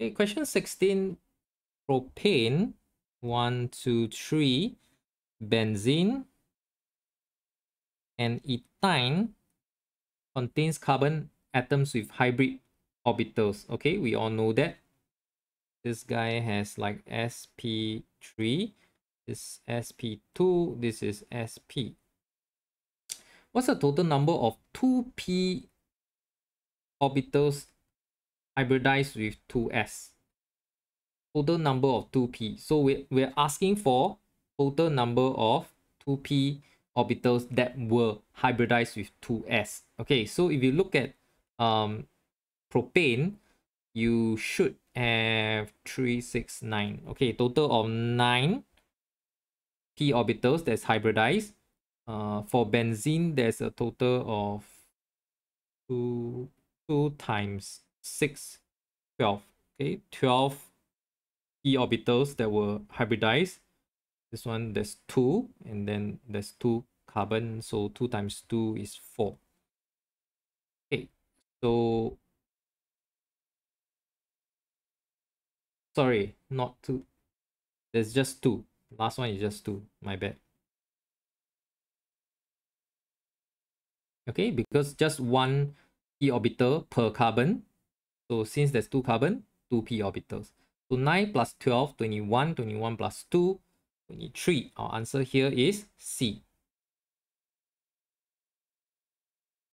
Okay, question 16, propane, one, two, three, benzene, and ethyne contains carbon atoms with hybrid orbitals. Okay, we all know that. This guy has like sp3, this sp2, this is sp. What's the total number of 2p orbitals hybridized with 2s? Total number of 2p. So we're, we're asking for total number of 2p orbitals that were hybridized with 2s. Okay, so if you look at um, propane, you should have 3, 6, 9. Okay, total of 9 p orbitals that's hybridized. Uh, for benzene, there's a total of 2, 2 times 6, 12. Okay, 12 e orbitals that were hybridized. This one, there's 2, and then there's 2 carbon, so 2 times 2 is 4. Okay, so sorry, not 2. There's just 2. Last one is just 2, my bad. Okay, because just one e orbital per carbon. So since there's two carbon, two p orbitals. So 9 plus 12, 21, 21 plus 2, 23. Our answer here is C.